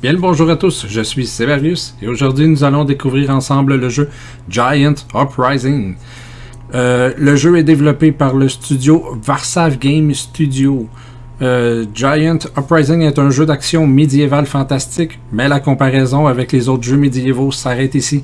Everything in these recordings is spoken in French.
Bien le bonjour à tous, je suis Severius et aujourd'hui nous allons découvrir ensemble le jeu Giant Uprising. Euh, le jeu est développé par le studio Varsav Game Studio. Euh, Giant Uprising est un jeu d'action médiéval fantastique, mais la comparaison avec les autres jeux médiévaux s'arrête ici,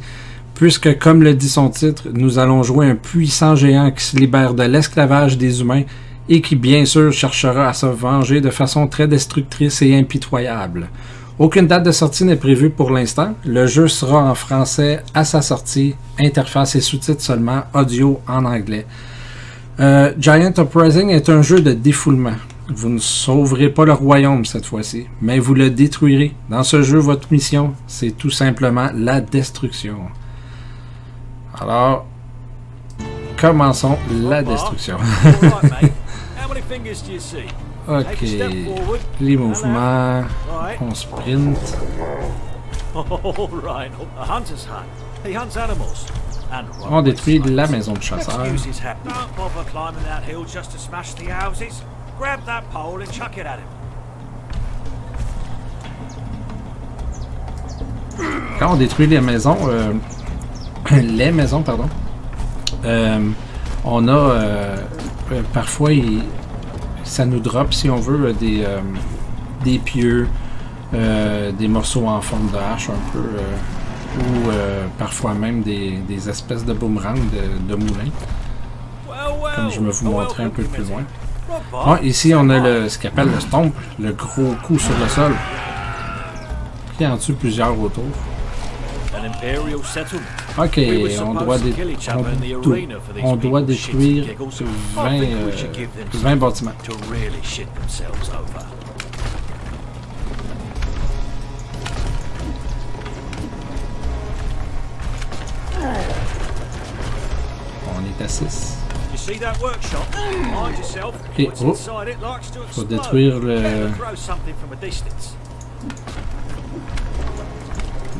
puisque comme le dit son titre, nous allons jouer un puissant géant qui se libère de l'esclavage des humains et qui bien sûr cherchera à se venger de façon très destructrice et impitoyable. Aucune date de sortie n'est prévue pour l'instant. Le jeu sera en français à sa sortie, interface et sous-titres seulement, audio en anglais. Euh, Giant Uprising est un jeu de défoulement. Vous ne sauverez pas le royaume cette fois-ci, mais vous le détruirez. Dans ce jeu, votre mission, c'est tout simplement la destruction. Alors, commençons la destruction. Ok, les mouvements, on sprint. On détruit la maison de chasseur. Quand on détruit les maisons, euh, les maisons, pardon, euh, on a euh, euh parfois il, ça nous drop, si on veut, des, euh, des pieux, euh, des morceaux en forme de hache un peu, euh, ou euh, parfois même des, des, espèces de boomerang de, de moulin. Comme je me vous montrer un peu plus loin. Bon, ici, on a le, ce qu'on appelle le stomp, le gros coup sur le sol, qui en tue plusieurs autour. Ok, on doit, on, on doit détruire 20, euh, 20 bâtiments. On est à 6. Ok, oh. Faut détruire le...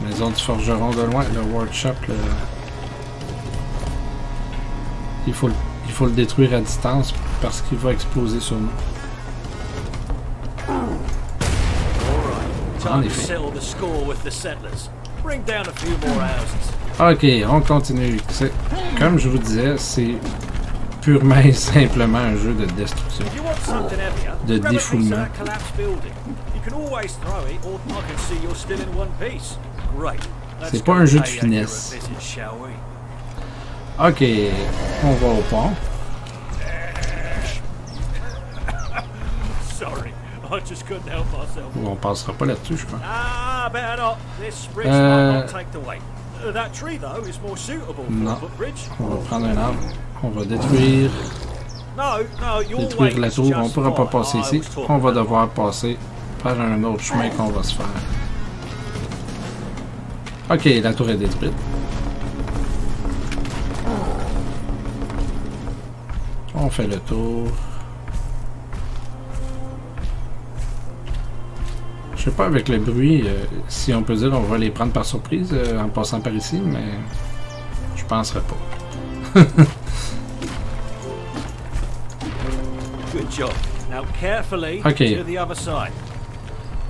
Maison du forgeron de loin, le workshop, le... Il, faut, il faut le détruire à distance parce qu'il va exploser sur nous. En effet. Ok, on continue. Comme je vous disais, c'est purement et simplement un jeu de destruction, de défoulement. C'est pas un jeu de finesse. Ok, on va au pont. On passera pas là-dessus, je crois. Euh... Non. On va prendre un arbre. On va détruire. Détruire la tour. On pourra pas passer ici. On va devoir passer par un autre chemin qu'on va se faire. Ok, la tour est détruite. On fait le tour. Je sais pas avec le bruit, euh, si on peut dire on va les prendre par surprise euh, en passant par ici, mais je penserais pas. ok.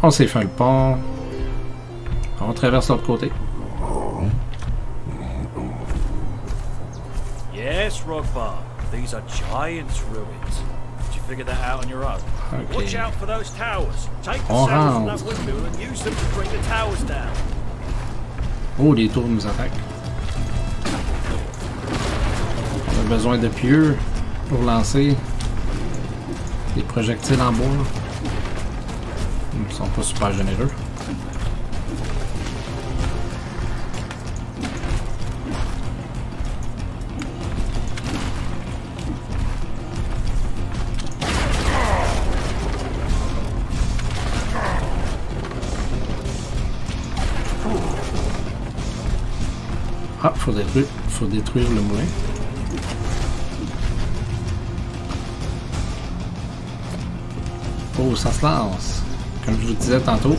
On s'est fait le pont. On traverse l'autre côté. Yes, Rogbar. These are giants' ruins. Did you figure that out on your own? Okay. Watch out for those towers. Take the cells from that windmill and use them to bring the towers down. Oh, des tours nous attaquent. On a besoin de pieux pour lancer des projectiles en bois. Ils sont pas super généreux. Ah, faut détruire, faut détruire le moulin. Oh, ça se lance. Comme je vous disais tantôt,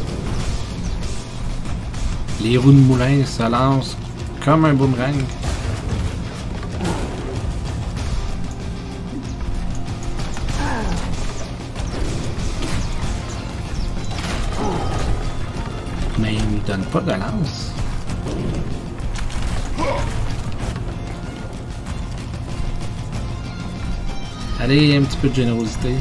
les roues de moulin se lancent comme un boomerang. donne pas de lance. Allez, un petit peu de générosité.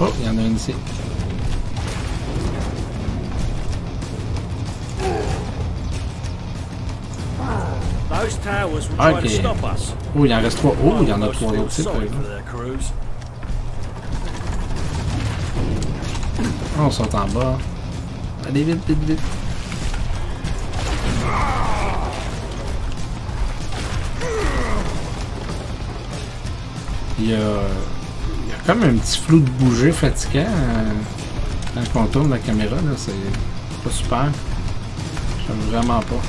Oh, il y en a une ici. Us. Oh, il en reste trois. Oh, il y en a trois autres ici. par exemple. Oh, ils sont en bas. Allez, vite, vite, vite. Il y a, il y a comme un petit flou de bouger fatigant euh, quand on tourne la caméra. là, C'est pas super. J'aime vraiment pas.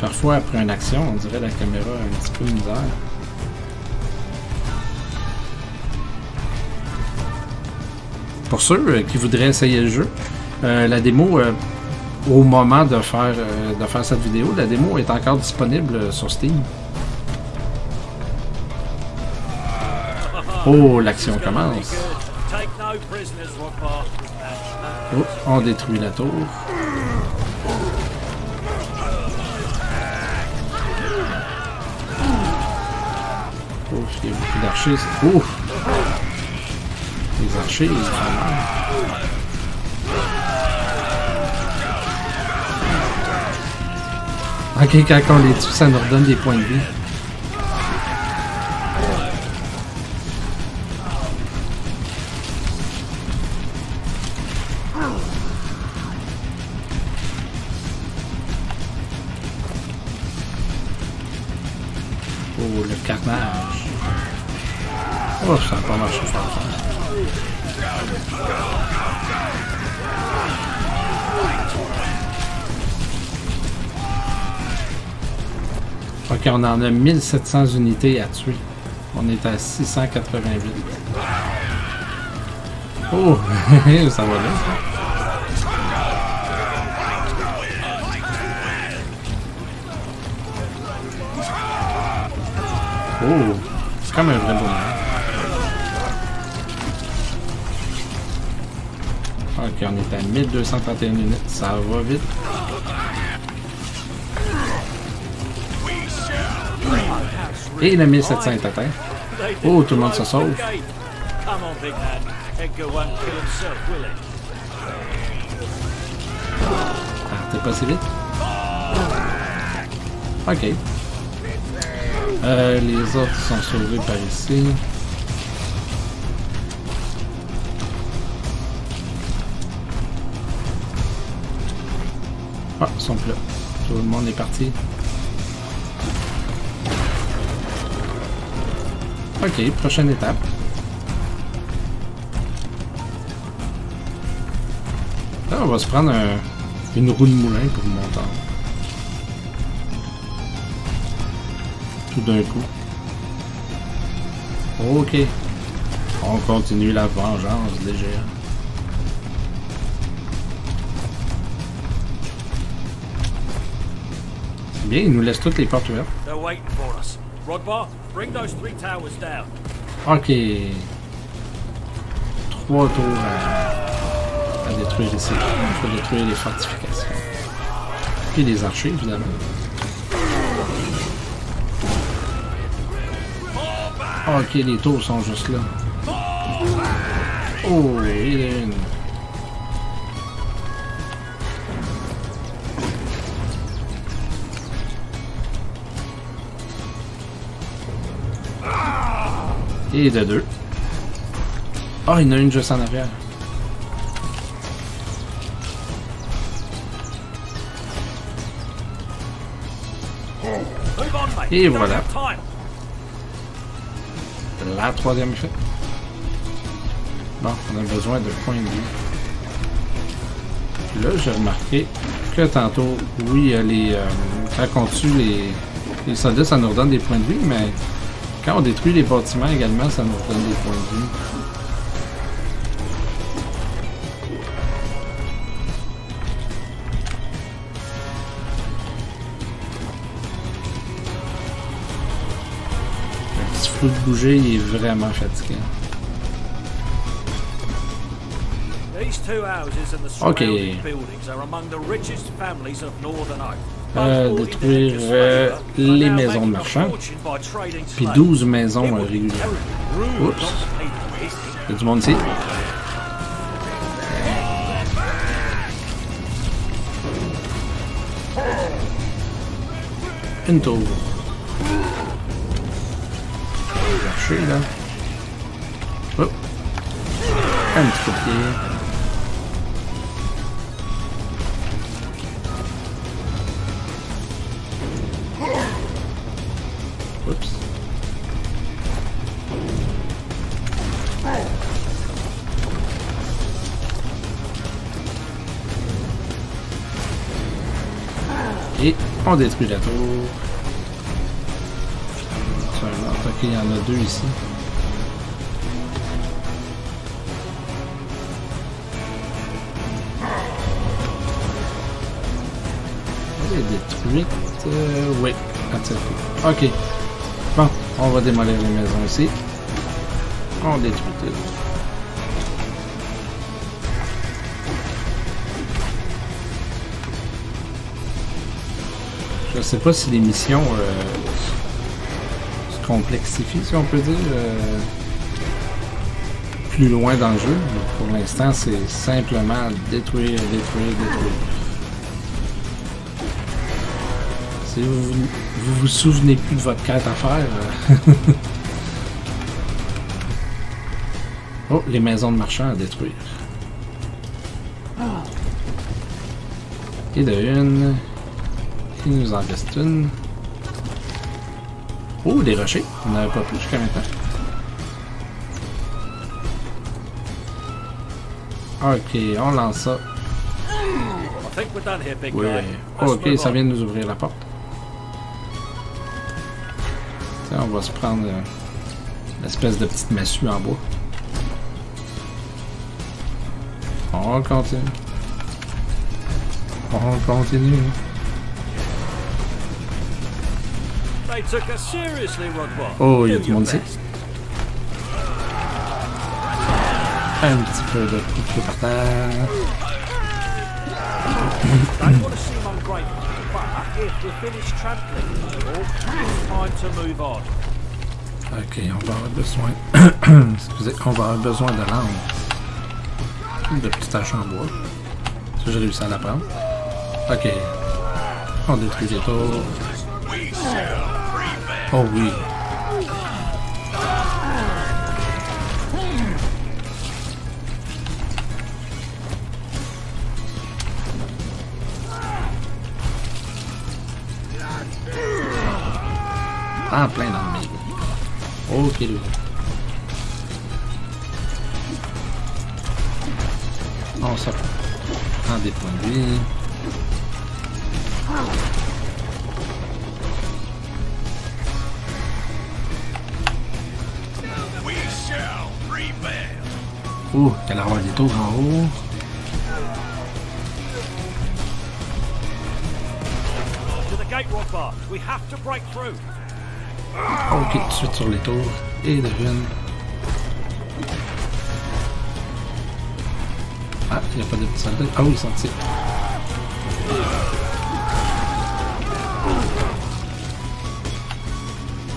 Parfois, après une action, on dirait la caméra a un petit peu misère. Pour ceux euh, qui voudraient essayer le jeu, euh, la démo, euh, au moment de faire, euh, de faire cette vidéo, la démo est encore disponible euh, sur Steam. Oh, l'action commence. Oh, on détruit la tour. Ouf, il y a beaucoup d'archers. Ouf! Les archers, ils font Ok, quand on les tue, ça nous redonne des points de vie. On en a 1700 unités à tuer. On est à 688. Oh, ça va là. ça. Oh, c'est comme un vrai bonheur. Ok, on est à 1231 minutes, ça va vite. Et le 1700 est they Oh, tout le monde se sauve. he? Partez pas si vite? Ok. Euh, les autres sont sauvés par ici. Ah, ils sont là. Tout le monde est parti. Ok, prochaine étape. Là, on va se prendre un- une roue de moulin pour monter. Tout d'un coup. Ok. On continue la vengeance. C'est bien, il nous laisse toutes les portes ouvertes. Rodbar, bring those three towers down. Ok. Trois tours à, à détruire ici. Il faut détruire les fortifications. Puis les archers, évidemment. Ok, les tours sont juste là. Oh, il y une. Et de deux. Ah, il y en a une juste en arrière. Et voilà. La troisième faite. Bon, on a besoin de points de vie. Là, j'ai remarqué que tantôt, oui, les, euh, quand les, les soldats, ça nous redonne des points de vie, mais quand on détruit les bâtiments également, ça nous donne des points de vue. Le petit flou de bouger, il est vraiment fatiguant. Ok. Euh, détruire euh, les maisons de marchands, puis slaves. 12 maisons euh, régulières. Oups. Il y a du monde ici? Une tour. Chercher là. Hop. Un petit coup de pied. Et on détruit la tour. Seulement, ok, il y en a deux ici. Elle est détruite. Euh, oui, fois. Ok. On va démolir les maisons ici. On détruit tout. Je sais pas si les missions euh, se complexifient, si on peut dire, euh, plus loin dans le jeu. Pour l'instant, c'est simplement détruire, détruire, détruire. Si vous vous, vous souvenez plus de votre quête à faire. oh, les maisons de marchands à détruire. Et de une. Il nous en reste une. Oh, des rochers. On n'avait pas plus jusqu'à maintenant. Ok, on lance ça. Oui. Let's ok, ça vient de nous ouvrir la porte. On va se prendre euh, l'espèce de petite massue en bois. On continue. On continue. Oh, il y a du monde ici. Un petit peu de coup de par terre. Ok, on va avoir besoin. Excusez, on va avoir besoin de langue. De petites taches en bois. Ça, j'ai réussi à la prendre. Ok. On détruit les tours. Oh oui. Points de vie. Ouh, il y a la roi des tours en haut. To the gate, Rodbar. We have to break through. Ok, tout de suite sur les tours. Et de une. Ah, il n'y a pas de petits soldats. Ah oui, ils sont ici.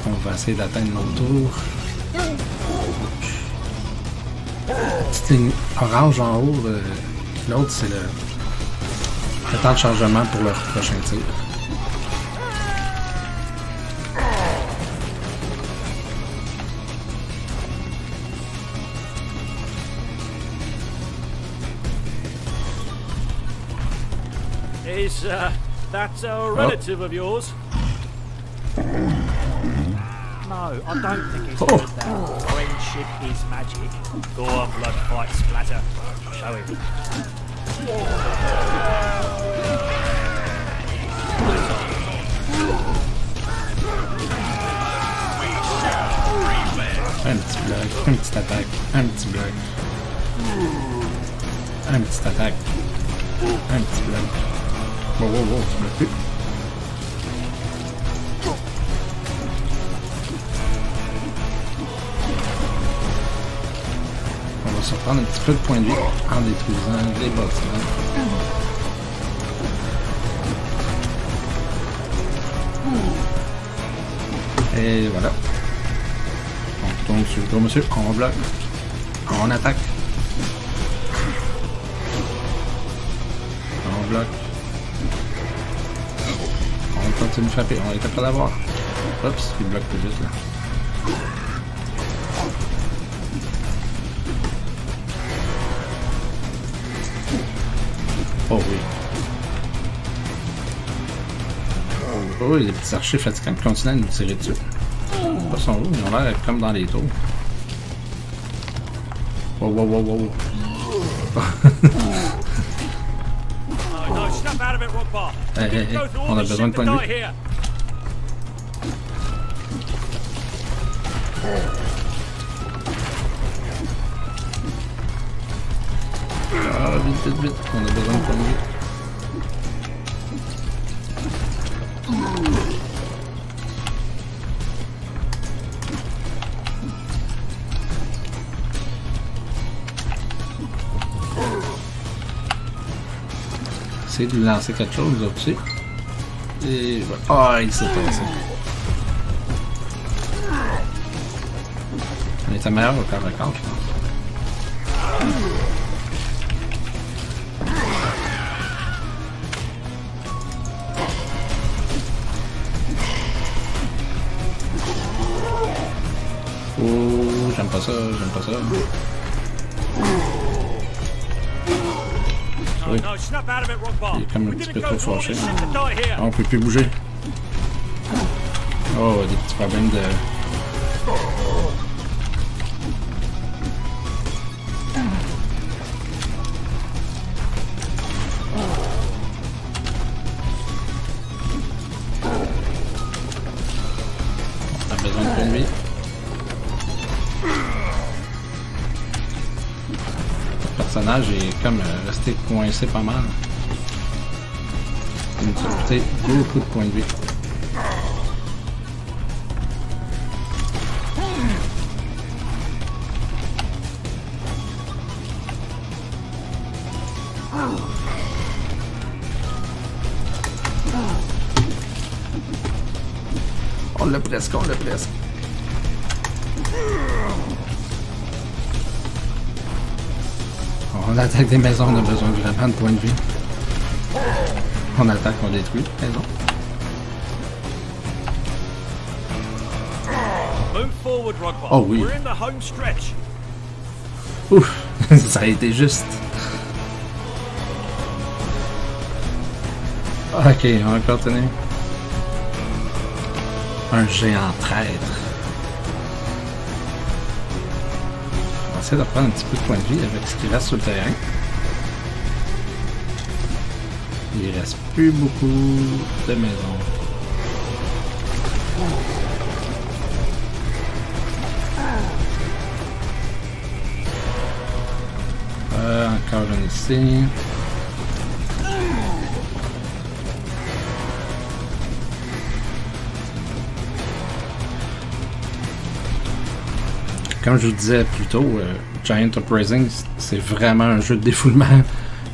On va essayer d'atteindre notre tour. Petite ligne orange en haut. euh, L'autre, c'est le, le temps de chargement pour leur prochain tir. Is uh, that a relative of yours? No, I don't think it's Oh. like that. Friendship is magic. Go on, blood fight splatter. Show him. Un petit bloc, un petit attaque, un petit bloc. Un petit attaque, un petit bloc. Oh, wow, wow, tu m'as fait. On va se reprendre un petit peu de point de vue en détruisant les bâtiments. Et voilà. On tombe sur le monsieur, on bloque, on attaque. On bloque. Continue de frapper, on est prêt d'avoir. Oups, il bloque plus vite là. Oh oui. Oh oui, les petits archers fatigants continuent à nous tirer dessus. Pas sont où? Ils ont l'air comme dans les tours. Wow, wow, wow, wow. On a besoin de points de die vie. here. Ah, vite, vite, vite. On a besoin de points de vie. Essayez de lancer quelque chose, là, aussi. Et. Ah, il s'est passé. On était meilleur au corps à corps, je pense. Oh, j'aime pas ça, j'aime pas ça. Il est comme un petit peu trop fâché. here. Ah, on peut plus bouger. Oh, des petits problèmes de... On a besoin de personnage est comme euh, resté coincé pas mal. Il nous a coûté beaucoup de points de vie. On l'a presque, on l'a presque. On attaque des maisons, on a besoin vraiment de points de vie. On attaque, on détruit. Maison. Move forward, Rockbar. Oh, oui. Ouf, ça a été juste. Ok, on va continuer. Un géant traître. Essayer de un petit peu de point de vie avec ce qui reste sur le terrain. Il reste plus beaucoup de maisons. Euh, encore une ici. Comme je vous disais plus tôt, euh, Giant Uprising, c'est vraiment un jeu de défoulement.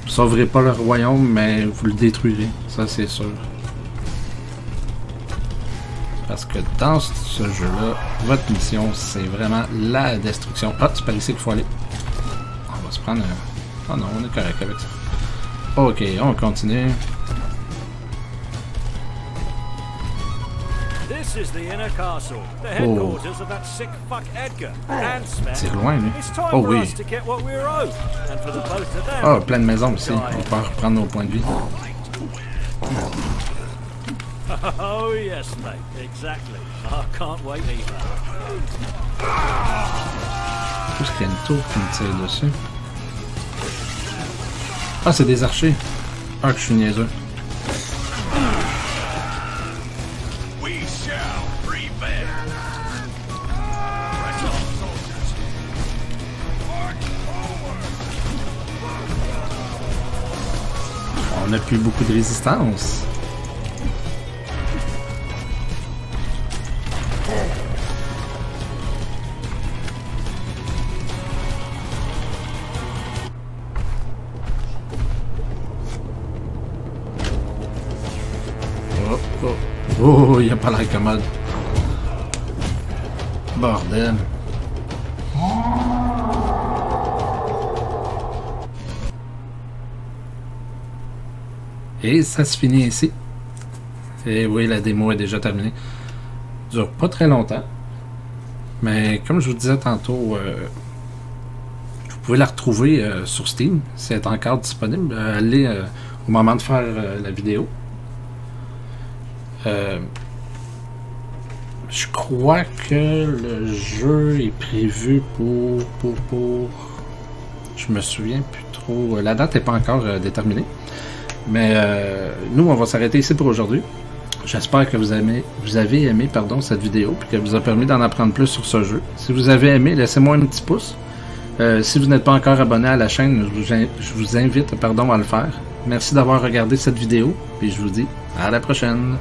Vous sauverez pas le royaume, mais vous le détruirez. Ça, c'est sûr. Parce que dans ce jeu-là, votre mission, c'est vraiment la destruction. Ah, c'est par ici qu'il faut aller. On va se prendre un... Ah non, on est correct avec ça. Ok, on continue. This is the inner castle, the headquarters of that sick fuck Edgar and Sven. C'est loin, lui. It's time Oh for oui. us to get what we were owed, and for the both of them. Ah, plein de maisons aussi. On va reprendre nos points de vie. Oh yes, mate, exactly. I can't wait either. Qu'il y a une tour qui me tire dessus. Ah, c'est des archers. Ah, que je suis niaiseux. on n'a plus beaucoup de résistance. Oh, oh. oh il n'y a pas la commande. Bordel. Et ça se finit ici. Et oui, la démo est déjà terminée. Ça dure pas très longtemps. Mais comme je vous disais tantôt, euh, vous pouvez la retrouver euh, sur Steam. C'est encore disponible. Euh, allez au moment de faire la vidéo. je crois que le jeu est prévu pour, pour, pour... Je me souviens plus trop. La date n'est pas encore déterminée. Mais nous, on va s'arrêter ici pour aujourd'hui. J'espère que vous, avez aimé pardon, cette vidéo et qu'elle vous a permis d'en apprendre plus sur ce jeu. Si vous avez aimé, laissez-moi un petit pouce. Euh, si vous n'êtes pas encore abonné à la chaîne, je vous, invite à le faire. Merci d'avoir regardé cette vidéo et je vous dis à la prochaine.